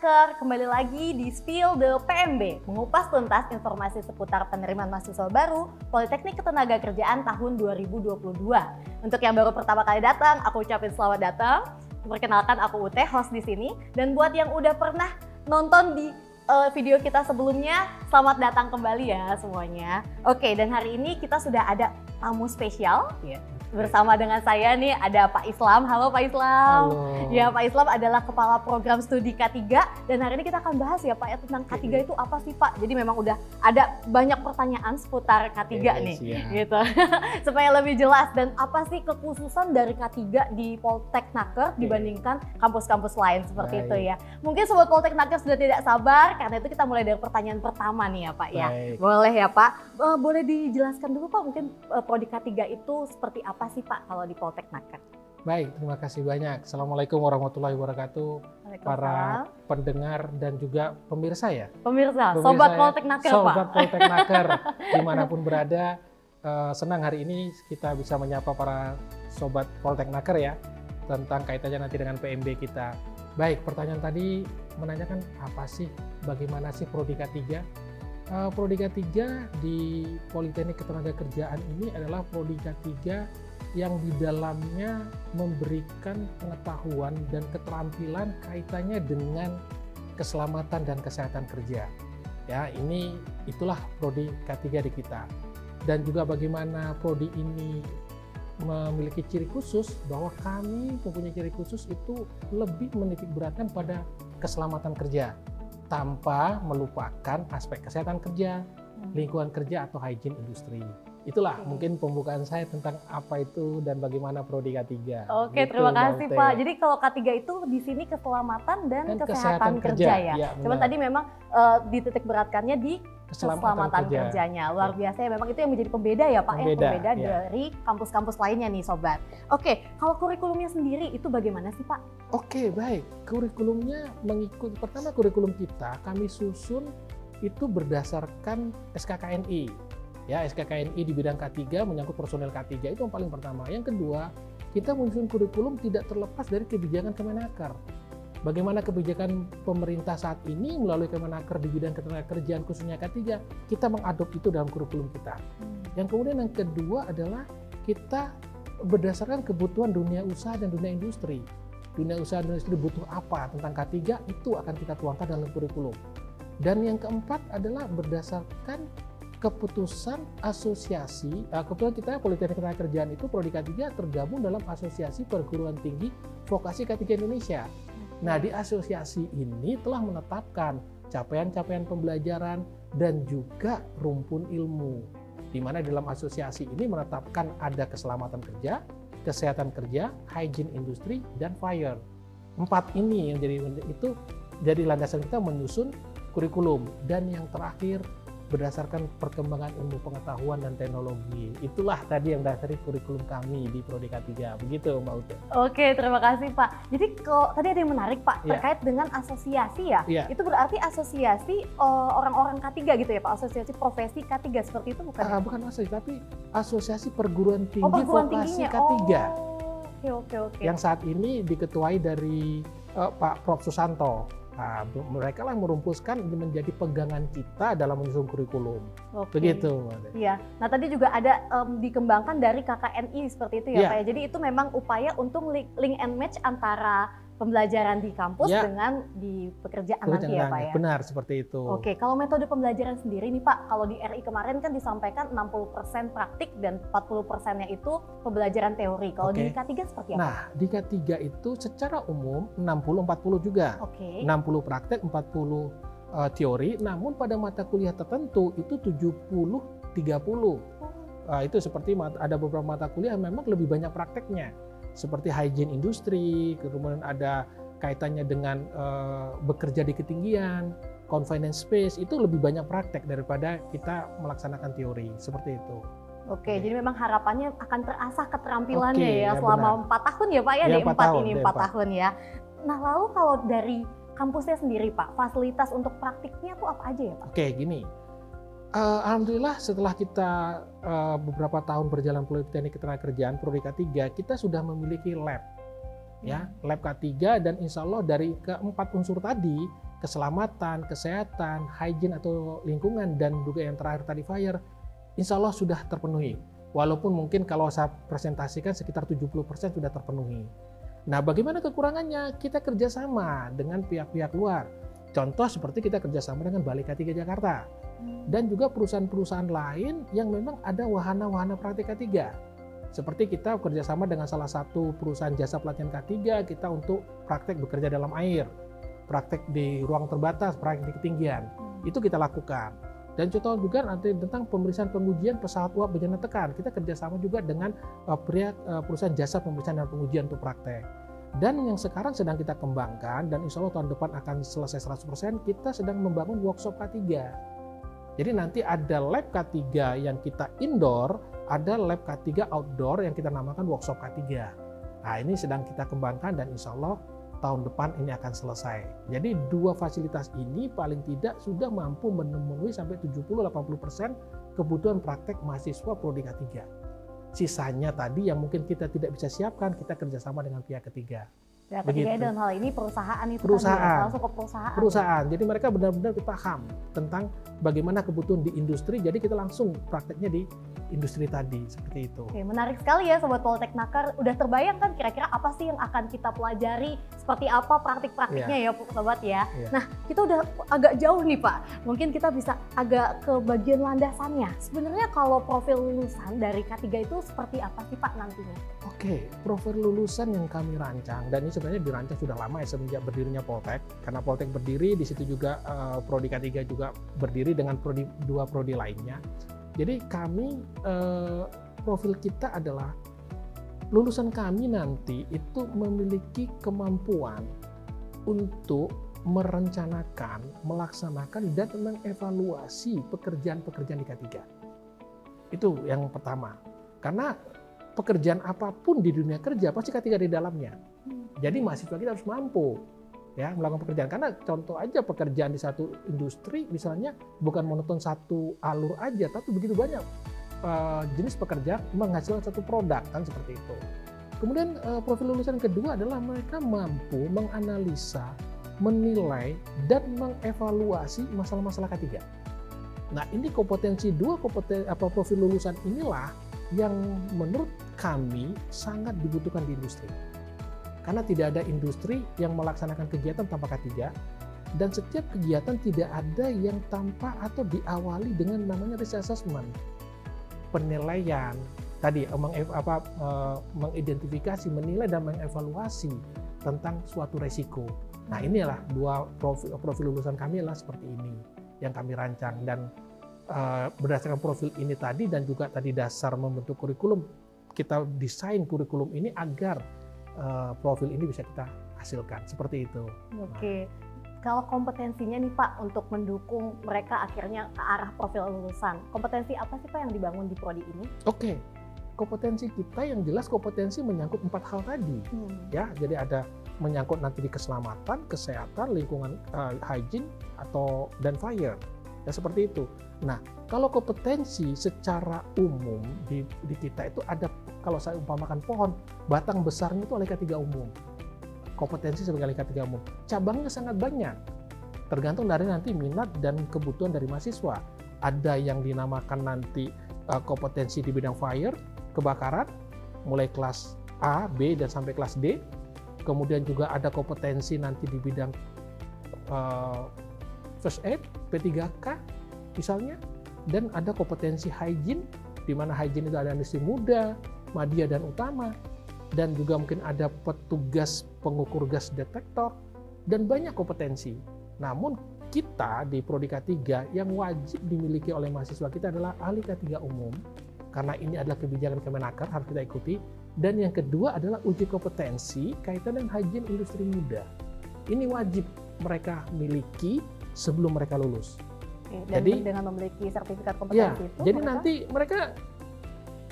Kembali lagi di Spill the PMB, mengupas tuntas informasi seputar penerimaan mahasiswa baru Politeknik Ketenaga Kerjaan tahun 2022. Untuk yang baru pertama kali datang, aku ucapin selamat datang. Perkenalkan aku Ute, host di sini. Dan buat yang udah pernah nonton di uh, video kita sebelumnya, selamat datang kembali ya semuanya. Oke, dan hari ini kita sudah ada tamu spesial. Yeah bersama dengan saya nih ada Pak Islam. Halo Pak Islam. Halo. Ya Pak Islam adalah kepala program studi K3 dan hari ini kita akan bahas ya Pak ya tentang K3 itu apa sih Pak? Jadi memang udah ada banyak pertanyaan seputar K3 Oke, nih siap. gitu. Supaya lebih jelas dan apa sih kekhususan dari K3 di Polteknaker dibandingkan kampus-kampus lain seperti Baik. itu ya. Mungkin sobat Polteknaker sudah tidak sabar karena itu kita mulai dari pertanyaan pertama nih ya Pak ya. Boleh ya Pak? Uh, boleh dijelaskan dulu Pak mungkin uh, prodi K3 itu seperti apa apa sih Pak kalau di Poltek Naker? Baik, terima kasih banyak. Assalamualaikum warahmatullahi wabarakatuh. Para pendengar dan juga pemirsa ya. Pemirsa, pemirsa Sobat ya. Poltek Naker Sobat Pak. Poltek Naker, di mana pun berada. Uh, senang hari ini kita bisa menyapa para Sobat Poltek Naker ya. Tentang kaitannya nanti dengan PMB kita. Baik, pertanyaan tadi menanyakan apa sih, bagaimana sih Prodi K3? Uh, Prodi K3 di Politeknik Ketenagakerjaan ini adalah Prodi K3 yang di dalamnya memberikan pengetahuan dan keterampilan kaitannya dengan keselamatan dan kesehatan kerja. Ya, ini itulah prodi K3 di kita. Dan juga bagaimana prodi ini memiliki ciri khusus bahwa kami mempunyai ciri khusus itu lebih menitik beratkan pada keselamatan kerja tanpa melupakan aspek kesehatan kerja, hmm. lingkungan kerja atau hygiene industri itulah mungkin pembukaan saya tentang apa itu dan bagaimana prodi K3. Oke, gitu, terima kasih Pak. Pak. Jadi kalau K3 itu di sini keselamatan dan, dan kesehatan, kesehatan kerja, kerja ya. ya Cuman tadi memang uh, dititik beratkannya di keselamatan, keselamatan kerja. kerjanya. Luar ya. biasa ya. Memang itu yang menjadi pembeda ya Pak, pembeda, ya pembeda ya. dari kampus-kampus lainnya nih sobat. Oke, kalau kurikulumnya sendiri itu bagaimana sih Pak? Oke, baik. Kurikulumnya mengikut pertama kurikulum kita kami susun itu berdasarkan SKKNI ya SKKNI di bidang K3 menyangkut personel K3 itu yang paling pertama. Yang kedua, kita menyusun kurikulum tidak terlepas dari kebijakan Kemenaker. Bagaimana kebijakan pemerintah saat ini melalui Kemenaker di bidang ketenagakerjaan khususnya K3, kita mengadop itu dalam kurikulum kita. Hmm. Yang kemudian yang kedua adalah kita berdasarkan kebutuhan dunia usaha dan dunia industri. Dunia usaha dan industri butuh apa tentang K3 itu akan kita tuangkan dalam kurikulum. Dan yang keempat adalah berdasarkan keputusan asosiasi, uh, kebetulan kita Politeknik Kerjaan itu Prodi K3 tergabung dalam Asosiasi Perguruan Tinggi Vokasi K3 Indonesia. Nah, di asosiasi ini telah menetapkan capaian-capaian pembelajaran dan juga rumpun ilmu. Di mana dalam asosiasi ini menetapkan ada keselamatan kerja, kesehatan kerja, hygiene industri, dan fire. Empat ini yang jadi itu jadi landasan kita menyusun kurikulum dan yang terakhir berdasarkan perkembangan ilmu pengetahuan dan teknologi. Itulah tadi yang dasari kurikulum kami di Prodi K3. Begitu Mbak Ute. Oke, terima kasih Pak. Jadi kalau tadi ada yang menarik Pak ya. terkait dengan asosiasi ya. ya. Itu berarti asosiasi uh, orang-orang K3 gitu ya Pak, asosiasi profesi K3 seperti itu bukan? Uh, bukan asosiasi, tapi asosiasi perguruan tinggi oh, perguruan vokasi K3. Oh. Oke, oke, oke. Yang saat ini diketuai dari uh, Pak Prof Susanto. Nah, mereka lah merumpuskan menjadi pegangan kita dalam menyusun kurikulum. Oke. Begitu. Iya. Nah tadi juga ada um, dikembangkan dari KKNI seperti itu ya, ya. Pak ya. Jadi itu memang upaya untuk link, link and match antara pembelajaran di kampus ya. dengan di pekerjaan, pekerjaan nanti ya Pak ya? Benar, seperti itu. Oke, kalau metode pembelajaran sendiri nih Pak, kalau di RI kemarin kan disampaikan 60% praktik dan 40%-nya itu pembelajaran teori. Kalau Oke. di K3 seperti apa? Nah, di K3 itu secara umum 60-40 juga. Oke. 60 praktek, 40 uh, teori, namun pada mata kuliah tertentu itu 70-30. Oh. Uh, itu seperti ada beberapa mata kuliah memang lebih banyak prakteknya seperti hygiene industri, kemudian ada kaitannya dengan uh, bekerja di ketinggian, confined space itu lebih banyak praktek daripada kita melaksanakan teori seperti itu. Oke, jadi memang harapannya akan terasah keterampilannya Oke, ya, ya selama empat tahun ya Pak ya, ya di empat ini empat tahun ya. Nah lalu kalau dari kampusnya sendiri Pak, fasilitas untuk praktiknya tuh apa aja ya Pak? Oke, gini, Uh, Alhamdulillah setelah kita uh, beberapa tahun berjalan Politeknik Ketenagakerjaan Prodi K3, kita sudah memiliki lab. Ya, hmm. lab K3 dan insya Allah dari keempat unsur tadi keselamatan, kesehatan, hygiene atau lingkungan, dan juga yang terakhir tadi fire, insya Allah sudah terpenuhi. Walaupun mungkin kalau saya presentasikan sekitar 70% sudah terpenuhi. Nah, bagaimana kekurangannya? Kita kerjasama dengan pihak-pihak luar. Contoh seperti kita kerjasama dengan Balik K3 Jakarta. Dan juga perusahaan-perusahaan lain yang memang ada wahana-wahana praktik K3. Seperti kita kerjasama dengan salah satu perusahaan jasa pelatihan K3, kita untuk praktek bekerja dalam air, praktek di ruang terbatas, praktek di ketinggian. Itu kita lakukan. Dan contoh juga nanti tentang pemeriksaan pengujian pesawat uap bencana tekan. Kita kerjasama juga dengan pria, uh, perusahaan jasa pemeriksaan dan pengujian untuk praktek. Dan yang sekarang sedang kita kembangkan dan insya Allah tahun depan akan selesai 100%, kita sedang membangun workshop K3. Jadi nanti ada lab K3 yang kita indoor, ada lab K3 outdoor yang kita namakan workshop K3. Nah ini sedang kita kembangkan dan insya Allah tahun depan ini akan selesai. Jadi dua fasilitas ini paling tidak sudah mampu memenuhi sampai 70-80% kebutuhan praktek mahasiswa Prodi K3. Sisanya tadi yang mungkin kita tidak bisa siapkan, kita kerjasama dengan pihak ketiga. Pihak ketiga dalam hal ini perusahaan itu perusahaan. Kan ya, langsung ke perusahaan. Perusahaan. Jadi mereka benar-benar paham tentang bagaimana kebutuhan di industri. Jadi kita langsung prakteknya di industri tadi seperti itu. Oke, menarik sekali ya sobat Poltek Nakar. Udah terbayang kan kira-kira apa sih yang akan kita pelajari? Seperti apa praktik-praktiknya yeah. ya sobat ya. Yeah. Nah, kita udah agak jauh nih Pak. Mungkin kita bisa agak ke bagian landasannya. Sebenarnya kalau profil lulusan dari K3 itu seperti apa sih Pak nantinya? Oke, profil lulusan yang kami rancang dan ini sebenarnya dirancang sudah lama ya semenjak berdirinya Poltek. Karena Poltek berdiri di situ juga uh, prodi K3 juga berdiri dengan prodi dua prodi lainnya. Jadi kami uh, profil kita adalah lulusan kami nanti itu memiliki kemampuan untuk merencanakan, melaksanakan dan mengevaluasi pekerjaan-pekerjaan di K3. Itu yang pertama. Karena pekerjaan apa pun di dunia kerja pasti K3 di dalamnya. Jadi mahasiswa kita harus mampu ya melakukan pekerjaan karena contoh aja pekerjaan di satu industri misalnya bukan monoton satu alur aja tapi begitu banyak uh, jenis pekerjaan menghasilkan satu produk kan seperti itu. Kemudian uh, profil lulusan kedua adalah mereka mampu menganalisa, menilai dan mengevaluasi masalah-masalah ketiga. Nah, ini kompetensi dua kompetensi apa profil lulusan inilah yang menurut kami sangat dibutuhkan di industri. Karena tidak ada industri yang melaksanakan kegiatan tanpa K3 dan setiap kegiatan tidak ada yang tanpa atau diawali dengan namanya risk assessment. Penilaian tadi meng, apa, uh, mengidentifikasi, menilai dan mengevaluasi tentang suatu resiko. Nah, inilah dua profil, profil lulusan kami adalah seperti ini yang kami rancang dan uh, berdasarkan profil ini tadi dan juga tadi dasar membentuk kurikulum kita desain kurikulum ini agar uh, profil ini bisa kita hasilkan seperti itu. Oke. Okay. Nah. Kalau kompetensinya nih Pak untuk mendukung mereka akhirnya ke arah profil lulusan, kompetensi apa sih Pak yang dibangun di prodi ini? Oke, okay. kompetensi kita yang jelas kompetensi menyangkut empat hal tadi, hmm. ya. Jadi ada menyangkut nanti di keselamatan, kesehatan, lingkungan uh, hygiene atau dan fire, ya seperti itu. Nah, kalau kompetensi secara umum di, di kita itu ada kalau saya umpamakan pohon, batang besarnya itu oleh K3 umum. Kompetensi sebagai K3 umum. Cabangnya sangat banyak. Tergantung dari nanti minat dan kebutuhan dari mahasiswa. Ada yang dinamakan nanti uh, kompetensi di bidang fire, kebakaran, mulai kelas A, B, dan sampai kelas D. Kemudian juga ada kompetensi nanti di bidang uh, first aid, P3K, misalnya. Dan ada kompetensi hygiene, di mana hygiene itu ada anestesi muda, media dan utama, dan juga mungkin ada petugas pengukur gas detektor, dan banyak kompetensi. Namun kita di Prodi K3 yang wajib dimiliki oleh mahasiswa kita adalah ahli K3 umum, karena ini adalah kebijakan Kemenaker harus kita ikuti. Dan yang kedua adalah uji kompetensi kaitan dengan hygiene industri muda. Ini wajib mereka miliki sebelum mereka lulus. dan jadi dengan memiliki sertifikat kompetensi ya, itu, jadi mereka... nanti mereka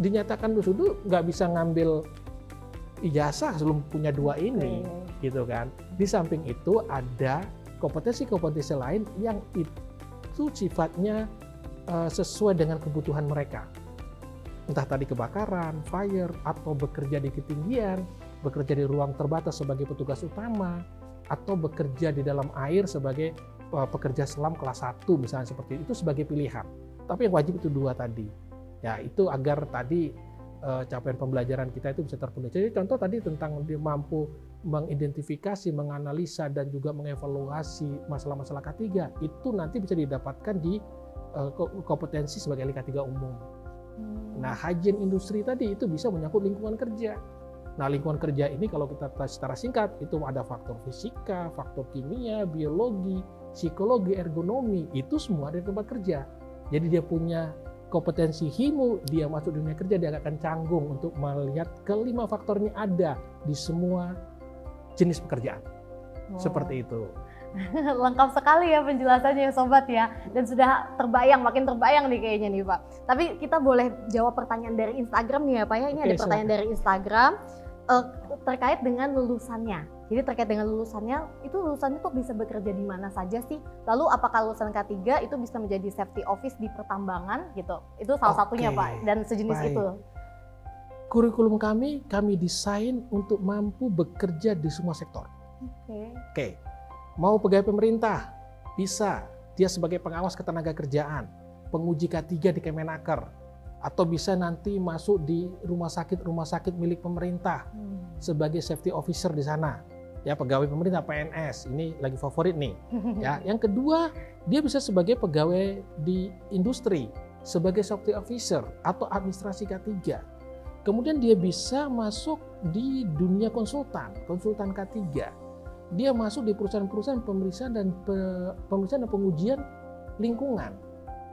dinyatakan sudu nggak bisa ngambil ijazah sebelum punya dua ini gitu kan di samping itu ada kompetensi-kompetensi lain yang itu sifatnya uh, sesuai dengan kebutuhan mereka entah tadi kebakaran, fire, atau bekerja di ketinggian, bekerja di ruang terbatas sebagai petugas utama, atau bekerja di dalam air sebagai uh, pekerja selam kelas 1 misalnya seperti itu sebagai pilihan. Tapi yang wajib itu dua tadi. Ya, itu agar tadi uh, capaian pembelajaran kita itu bisa terpenuhi. Jadi contoh tadi tentang dia mampu mengidentifikasi, menganalisa dan juga mengevaluasi masalah-masalah K3 itu nanti bisa didapatkan di uh, kompetensi sebagai LK3 umum. Hmm. Nah, hajian industri tadi itu bisa menyangkut lingkungan kerja. Nah, lingkungan kerja ini kalau kita secara singkat itu ada faktor fisika, faktor kimia, biologi, psikologi, ergonomi, itu semua ada di tempat kerja. Jadi dia punya kompetensi himu, dia masuk dunia kerja, dia akan canggung untuk melihat kelima faktornya ada di semua jenis pekerjaan. Wow. Seperti itu. Lengkap sekali ya penjelasannya ya sobat ya. Dan sudah terbayang, makin terbayang nih kayaknya nih Pak. Tapi kita boleh jawab pertanyaan dari Instagram nih ya Pak ya. Ini Oke, ada pertanyaan silakan. dari Instagram uh, terkait dengan lulusannya. Jadi terkait dengan lulusannya, itu lulusannya tuh bisa bekerja di mana saja sih? Lalu apakah lulusan K3 itu bisa menjadi safety office di pertambangan gitu? Itu salah Oke, satunya Pak dan sejenis baik. itu. Kurikulum kami kami desain untuk mampu bekerja di semua sektor. Oke. Oke. Mau pegawai pemerintah bisa dia sebagai pengawas ketenaga kerjaan, penguji K3 di Kemenaker, atau bisa nanti masuk di rumah sakit rumah sakit milik pemerintah hmm. sebagai safety officer di sana. Ya pegawai pemerintah PNS ini lagi favorit nih. Ya yang kedua dia bisa sebagai pegawai di industri sebagai safety officer atau administrasi K3 kemudian dia bisa masuk di dunia konsultan konsultan K3 dia masuk di perusahaan-perusahaan pemeriksaan dan pe, pemeriksaan dan pengujian lingkungan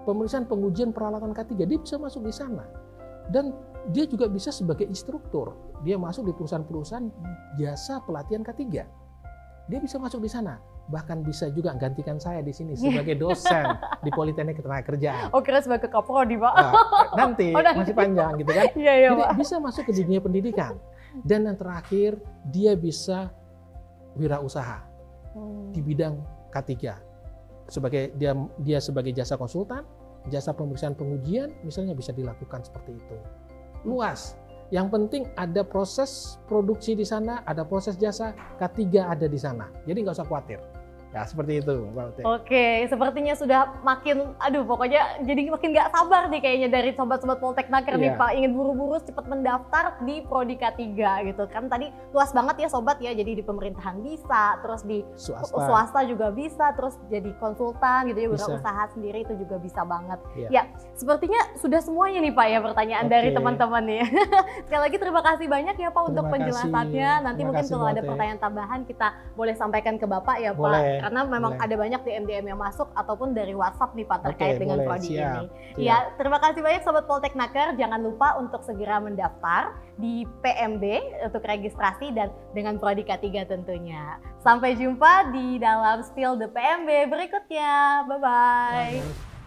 pemeriksaan pengujian peralatan K3 dia bisa masuk di sana dan dia juga bisa sebagai instruktur dia masuk di perusahaan-perusahaan jasa pelatihan K3 dia bisa masuk di sana bahkan bisa juga gantikan saya di sini sebagai dosen di Politeknik Ketenagakerjaan. Oh kira sebagai kaprodi pak? Nah, nanti, oh, nanti masih panjang gitu kan? Iya, iya, Jadi Pak. bisa masuk ke dunia pendidikan dan yang terakhir dia bisa wirausaha hmm. di bidang K3 sebagai dia dia sebagai jasa konsultan, jasa pemeriksaan pengujian misalnya bisa dilakukan seperti itu. Luas. Yang penting ada proses produksi di sana, ada proses jasa, K3 ada di sana. Jadi nggak usah khawatir. Ya seperti itu Mbak Oke, Oke, sepertinya sudah makin, aduh pokoknya jadi makin nggak sabar nih kayaknya dari sobat-sobat Polteknaker yeah. nih iya. Pak. Ingin buru-buru cepat mendaftar di Prodi K3 gitu. Kan tadi luas banget ya sobat ya, jadi di pemerintahan bisa, terus di swasta, swasta juga bisa, terus jadi konsultan gitu ya, usaha sendiri itu juga bisa banget. Yeah. Ya, sepertinya sudah semuanya nih Pak ya pertanyaan okay. dari teman-teman nih. Sekali lagi terima kasih banyak ya Pak terima untuk penjelasannya. Nanti terima mungkin kalau ada pertanyaan tambahan kita boleh sampaikan ke Bapak ya Pak. Boleh karena memang boleh. ada banyak DM DM yang masuk ataupun dari WhatsApp nih Pak terkait okay, dengan boleh. prodi Siap. ini. Siap. Ya, terima kasih banyak sobat Polteknaker. Jangan lupa untuk segera mendaftar di PMB untuk registrasi dan dengan prodi K3 tentunya. Sampai jumpa di dalam Spill the PMB berikutnya. Bye bye.